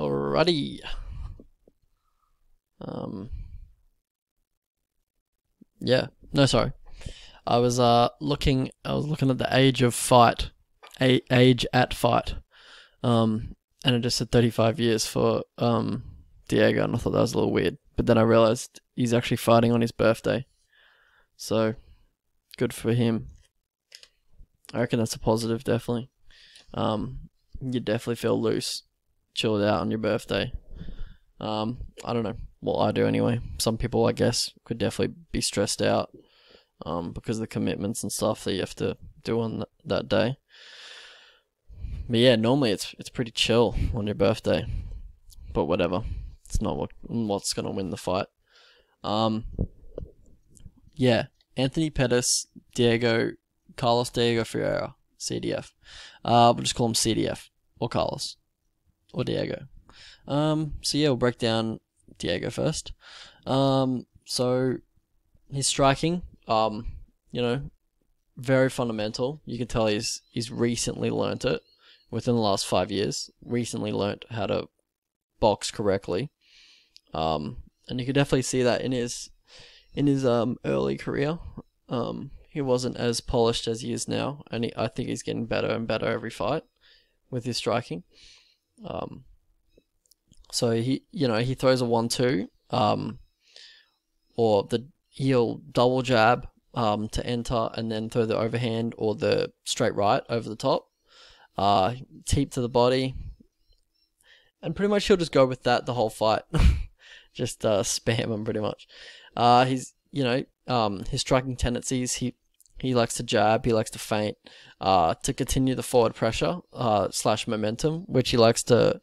Alrighty. Um. Yeah. No, sorry. I was uh looking. I was looking at the age of fight, a- age at fight, um, and it just said 35 years for um Diego, and I thought that was a little weird. But then I realized he's actually fighting on his birthday, so good for him. I reckon that's a positive, definitely. Um, you definitely feel loose, chilled out on your birthday. Um, I don't know. Well, I do anyway. Some people, I guess, could definitely be stressed out um, because of the commitments and stuff that you have to do on th- that day. But yeah, normally it's it's pretty chill on your birthday, but whatever. It's not what what's gonna win the fight. Um, yeah, Anthony Pettis, Diego, Carlos Diego Ferreira, CDF. Uh, we'll just call him CDF or Carlos or Diego. Um, so yeah, we'll break down Diego first. Um, so his striking, um, you know, very fundamental. You can tell he's he's recently learnt it within the last five years. Recently learnt how to box correctly. Um, and you could definitely see that in his in his um early career. Um, he wasn't as polished as he is now, and he, I think he's getting better and better every fight with his striking. Um, so he, you know, he throws a one-two, um, or the he'll double jab um, to enter and then throw the overhand or the straight right over the top. Uh, teep to the body, and pretty much he'll just go with that the whole fight. just uh, spam him pretty much. Uh, he's you know um, his striking tendencies. He he likes to jab. He likes to feint. Uh, to continue the forward pressure uh, slash momentum, which he likes to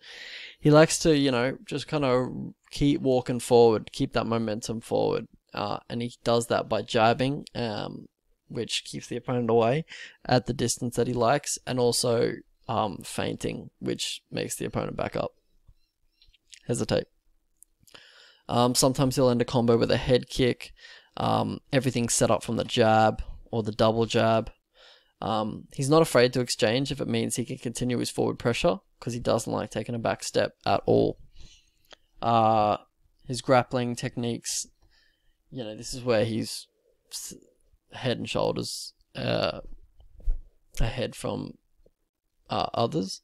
he likes to you know just kind of keep walking forward, keep that momentum forward, uh, and he does that by jabbing, um, which keeps the opponent away at the distance that he likes, and also um, feinting, which makes the opponent back up. Hesitate. Um, sometimes he'll end a combo with a head kick. Um, everything's set up from the jab or the double jab. Um, he's not afraid to exchange if it means he can continue his forward pressure because he doesn't like taking a back step at all. Uh, his grappling techniques, you know, this is where he's head and shoulders uh, ahead from uh, others.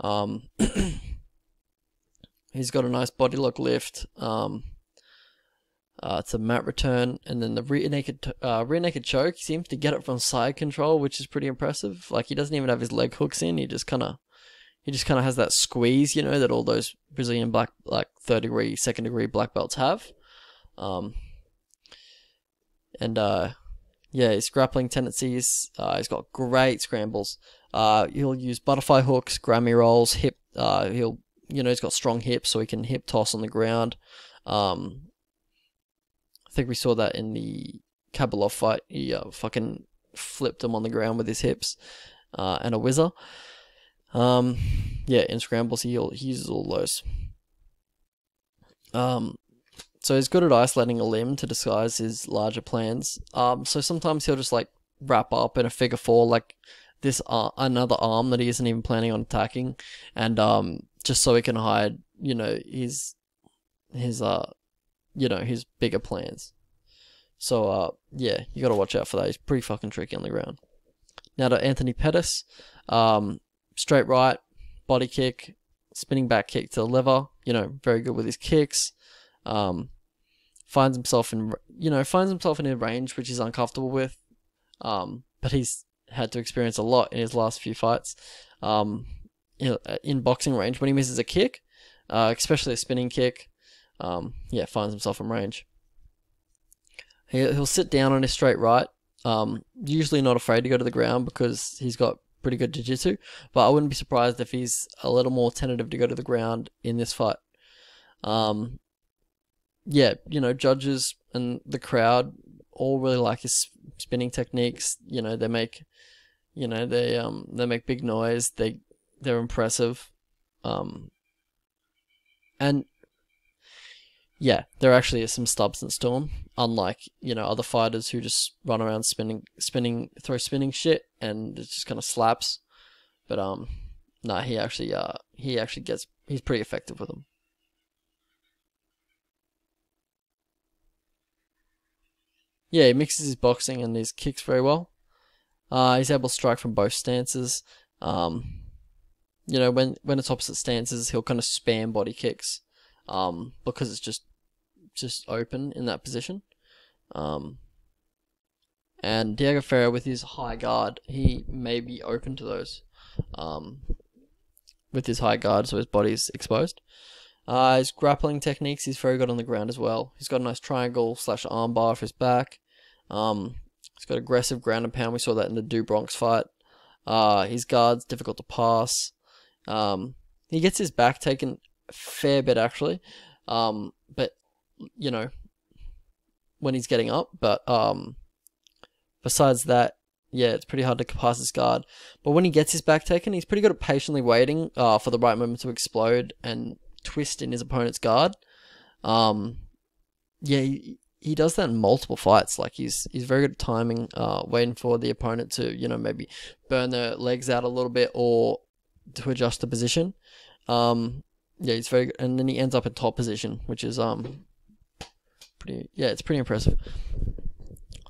Um, he's got a nice body lock lift. Um, uh, it's a mat return, and then the rear naked uh, rear naked choke. Seems to get it from side control, which is pretty impressive. Like he doesn't even have his leg hooks in. He just kind of he just kind of has that squeeze, you know, that all those Brazilian black like third degree, second degree black belts have. Um, and uh, yeah, his grappling tendencies. Uh, he's got great scrambles. Uh, he'll use butterfly hooks, Granby rolls, hip. Uh, he'll you know he's got strong hips, so he can hip toss on the ground. Um, think we saw that in the Khabilov fight. He uh, fucking flipped him on the ground with his hips uh, and a whizzer. Um, yeah, in scrambles he, he uses all those. Um, so he's good at isolating a limb to disguise his larger plans. Um, so sometimes he'll just like wrap up in a figure four, like this uh, another arm that he isn't even planning on attacking, and um, just so he can hide, you know, his his uh, you know, his bigger plans. So uh, yeah, you got to watch out for that. He's pretty fucking tricky on the ground. Now to Anthony Pettis, um, straight right, body kick, spinning back kick to the lever. You know, very good with his kicks. Um, finds himself in, you know, finds himself in a range which he's uncomfortable with. Um, but he's had to experience a lot in his last few fights. Um, in, in boxing range, when he misses a kick, uh, especially a spinning kick, um, yeah, finds himself in range. He, he'll sit down on his straight right. Um, usually not afraid to go to the ground because he's got pretty good jiu-jitsu, but I wouldn't be surprised if he's a little more tentative to go to the ground in this fight. Um, yeah, you know, judges and the crowd all really like his spinning techniques. You know, they make, you know, they um they make big noise. They they're impressive, um, and yeah, there actually is some substance to him. Unlike you know other fighters who just run around spinning, spinning, throw spinning shit, and it just kind of slaps. But um, nah, he actually uh he actually gets he's pretty effective with them. Yeah, he mixes his boxing and his kicks very well. Uh, he's able to strike from both stances. Um, you know, when when it's opposite stances, he'll kind of spam body kicks, um, because it's just just open in that position. Um, and Diego Ferreira with his high guard, he may be open to those. Um, with his high guard, so his body's exposed. Uh, his grappling techniques, he's very good on the ground as well. He's got a nice triangle slash armbar for his back. Um, he's got aggressive ground and pound. We saw that in the Do Bronx fight. Uh, his guard's difficult to pass. Um, he gets his back taken fair bit actually, um, but you know when he's getting up. But um, besides that, yeah, it's pretty hard to pass his guard. But when he gets his back taken, he's pretty good at patiently waiting uh, for the right moment to explode and twist in his opponent's guard. Um, yeah, he, he does that in multiple fights. Like he's he's very good at timing, uh, waiting for the opponent to you know maybe burn their legs out a little bit or to adjust the position. Um, yeah, he's very good, and then he ends up in top position, which is um pretty yeah, it's pretty impressive.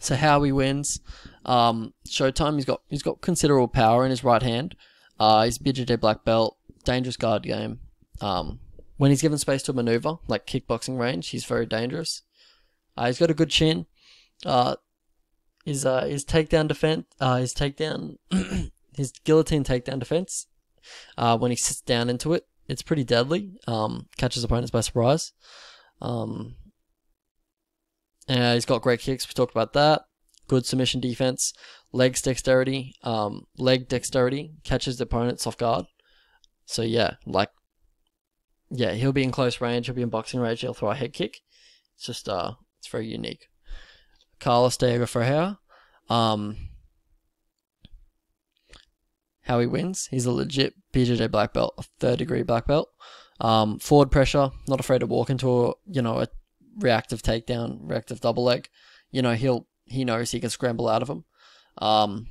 So how he wins, um, Showtime. He's got he's got considerable power in his right hand. Uh, he's a BJJ black belt, dangerous guard game. Um, when he's given space to maneuver, like kickboxing range, he's very dangerous. Uh, he's got a good chin. Uh, his uh, his takedown defense, uh, his takedown, his guillotine takedown defense. Uh, when he sits down into it, it's pretty deadly. Um, catches opponents by surprise. Um, and he's got great kicks. We talked about that. Good submission defense. Legs dexterity. Um, leg dexterity catches the opponents off guard. So yeah, like, yeah, he'll be in close range. He'll be in boxing range. He'll throw a head kick. It's just uh, it's very unique. Carlos Diego Ferreira. Um, how he wins. He's a legit BJJ black belt, a third degree black belt. Um, forward pressure, not afraid to walk into a you know a reactive takedown, reactive double leg. You know he'll he knows he can scramble out of them. Um,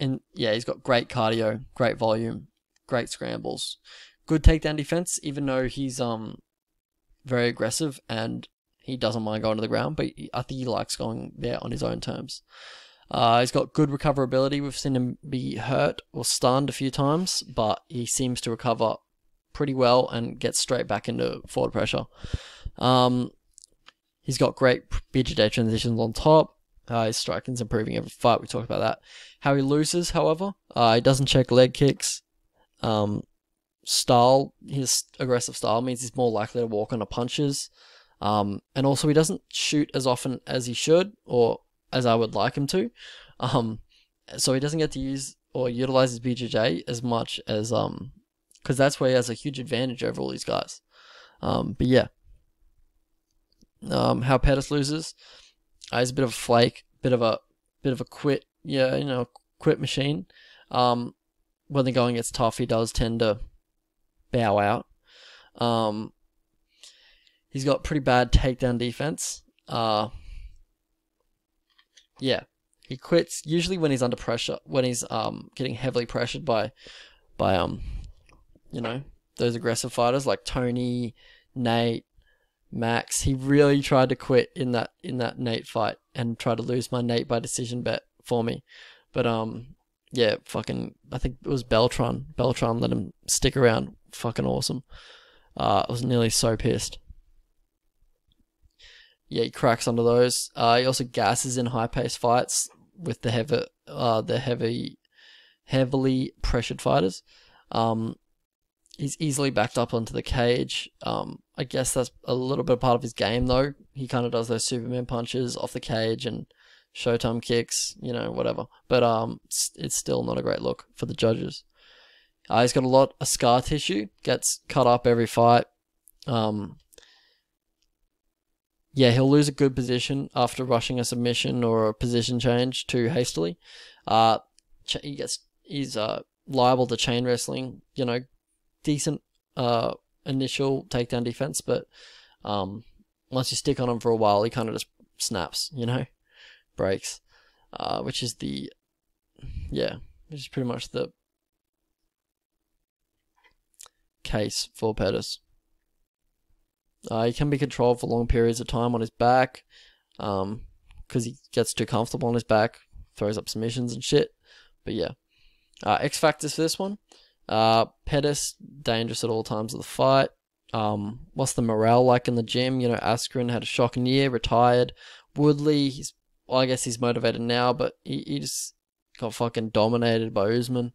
and yeah, he's got great cardio, great volume, great scrambles, good takedown defense. Even though he's um very aggressive and he doesn't mind going to the ground, but I think he likes going there on his own terms. Uh, he's got good recoverability. We've seen him be hurt or stunned a few times, but he seems to recover pretty well and get straight back into forward pressure. Um, he's got great BJJ transitions on top. Uh, his striking's improving every fight. We talked about that. How he loses, however, uh, he doesn't check leg kicks. Um, style, his aggressive style means he's more likely to walk on the punches. Um, and also he doesn't shoot as often as he should, or as I would like him to. Um, so he doesn't get to use or utilize his BJJ as much as um, because that's where he has a huge advantage over all these guys. Um, but yeah, um, how Pettis loses, uh, he's a bit of a flake, bit of a bit of a quit, yeah, you know, quit machine. Um, when the going gets tough, he does tend to bow out. Um, he's got pretty bad takedown defense. Uh, yeah, he quits usually when he's under pressure, when he's um getting heavily pressured by by um you know those aggressive fighters like Tony, Nate, Max. He really tried to quit in that in that Nate fight and tried to lose my Nate by decision bet for me, but um yeah, fucking I think it was Beltran. Beltran let him stick around. Fucking awesome. Uh, I was nearly so pissed yeah, he cracks under those. Uh, he also gasses in high paced fights with the heavy, uh, the heavy, heavily pressured fighters. Um, he's easily backed up onto the cage. Um, I guess that's a little bit part of his game though. He kind of does those Superman punches off the cage and Showtime kicks, you know, whatever. But um, it's, it's still not a great look for the judges. Uh, he's got a lot of scar tissue, gets cut up every fight. Um, yeah, he'll lose a good position after rushing a submission or a position change too hastily. Uh, he gets he's uh liable to chain wrestling. You know, decent uh initial takedown defense, but um once you stick on him for a while, he kind of just snaps. You know, breaks. Uh, which is the yeah, which is pretty much the case for Pettis. Uh, he can be controlled for long periods of time on his back, um, because he gets too comfortable on his back, throws up submissions and shit. But yeah, uh, X factors for this one. Uh, Pettis dangerous at all times of the fight. Um, what's the morale like in the gym? You know, Askren had a shocking year, retired. Woodley, he's well, I guess he's motivated now, but he, he just got fucking dominated by Usman.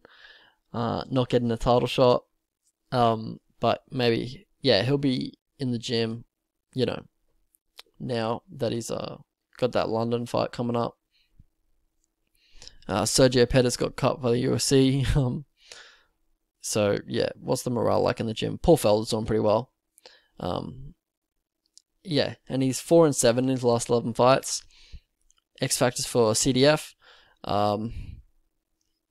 Uh, not getting a title shot. Um, but maybe yeah, he'll be in the gym, you know, now that he's uh got that London fight coming up. Uh, Sergio Pettis got cut by the UFC. Um, so yeah, what's the morale like in the gym? Paul Felder's doing pretty well. Um, yeah, and he's four and seven in his last eleven fights. X factors for CDF. Um,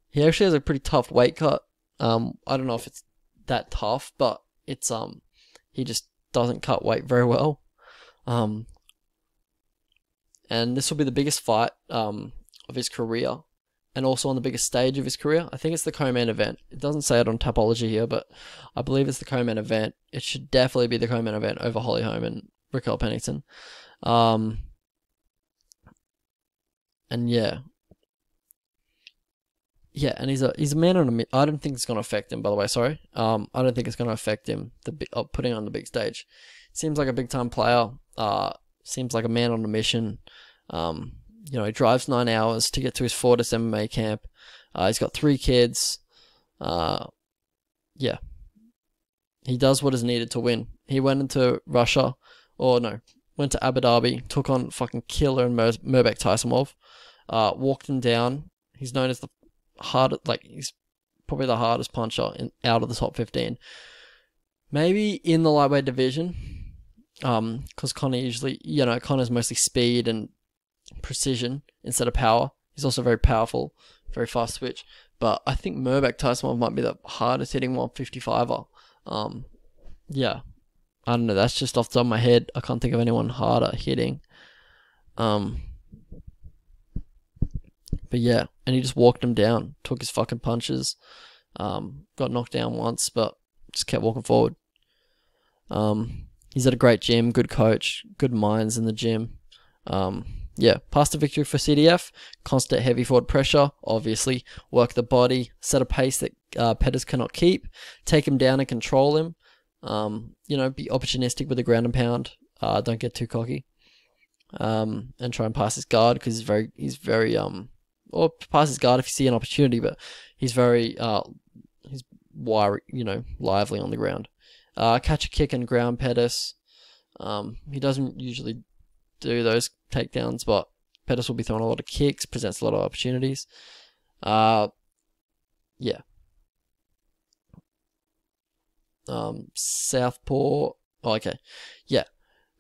he actually has a pretty tough weight cut. Um, I don't know if it's that tough, but it's um, he just doesn't cut weight very well. Um, and this will be the biggest fight um of his career, and also on the biggest stage of his career. I think it's the co-main event. It doesn't say it on Tapology here, but I believe it's the co-main event. It should definitely be the co-main event over Holly Holm and Raquel Pennington. Um, and yeah, yeah, and he's a he's a man on a. I don't think it's gonna affect him. By the way, sorry. Um, I don't think it's gonna affect him. The uh, putting on the big stage. Seems like a big time player. Uh, seems like a man on a mission. Um, you know, he drives nine hours to get to his Fortis MMA camp. Uh, he's got three kids. Uh, yeah, he does what is needed to win. He went into Russia, or no, went to Abu Dhabi, took on fucking killer and Mairbek Taisumov, uh, walked him down. He's known as the hard, like he's probably the hardest puncher in, out of the top fifteen. Maybe in the lightweight division, um, because Conor usually, you know, Conor's mostly speed and precision instead of power. He's also very powerful, very fast switch. But I think Mairbek Taisumov might be the hardest hitting 155er. Um, yeah, I don't know. That's just off the top of my head. I can't think of anyone harder hitting. Um, but yeah, and he just walked him down, took his fucking punches, um, got knocked down once, but just kept walking forward. Um, he's at a great gym, good coach, good minds in the gym. Um, yeah, past the victory for CDF, constant heavy forward pressure, obviously, work the body, set a pace that uh, Pettis cannot keep, take him down and control him. Um, you know, be opportunistic with the ground and pound. Uh, don't get too cocky. Um, and try and pass his guard because he's very, he's very, um, or pass his guard if you see an opportunity, but he's very, uh, he's wiry, you know, lively on the ground. Uh, catch a kick and ground Pettis. Um, he doesn't usually do those takedowns, but Pettis will be throwing a lot of kicks, presents a lot of opportunities. Uh, yeah. Um, Southpaw. Oh, okay. Yeah.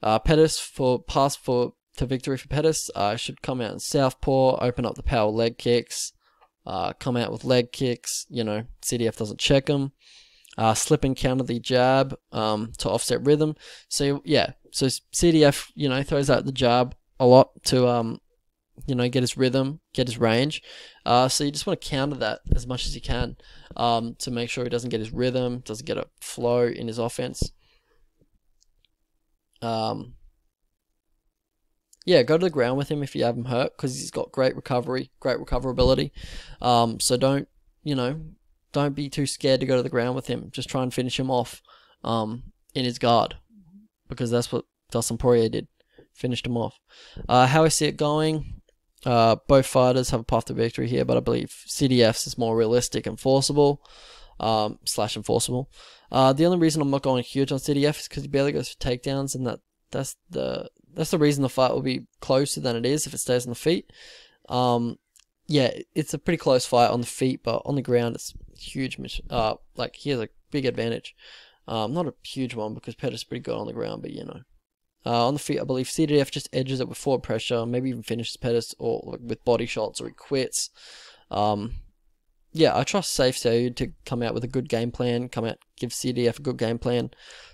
Uh, Pettis for pass for to victory for Pettis. Uh, should come out in Southpaw, open up the power leg kicks. Uh, come out with leg kicks. You know, CDF doesn't check them. Uh, slip and counter the jab um, to offset rhythm. So yeah, so CDF you know throws out the jab a lot to um, you know get his rhythm, get his range. Uh, so you just want to counter that as much as you can um, to make sure he doesn't get his rhythm, doesn't get a flow in his offense. Um, yeah, go to the ground with him if you have him hurt because he's got great recovery, great recoverability. Um, so don't you know don't be too scared to go to the ground with him. Just try and finish him off um, in his guard because that's what Dustin Poirier did. Finished him off. Uh, how I see it going, uh, both fighters have a path to victory here, but I believe CDF's is more realistic and forcible, um, slash enforceable. Uh, the only reason I'm not going huge on CDF is because he barely goes for takedowns, and that that's the that's the reason the fight will be closer than it is if it stays on the feet. Um, yeah, it's a pretty close fight on the feet, but on the ground it's huge. Uh, like he has a big advantage. Um, not a huge one because Pettis is pretty good on the ground, but you know. Uh, on the feet, I believe CDF just edges it with forward pressure, maybe even finishes Pettis or like, with body shots or he quits. Um, yeah, I trust Sayif Saud to come out with a good game plan, come out, give CDF a good game plan.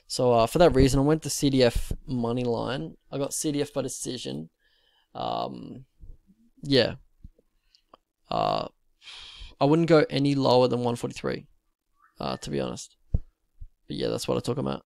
So uh, for that reason, I went to CDF money line. I got CDF by decision. Um, yeah. Uh, I wouldn't go any lower than 143, uh, to be honest. but yeah, that's what I talk about.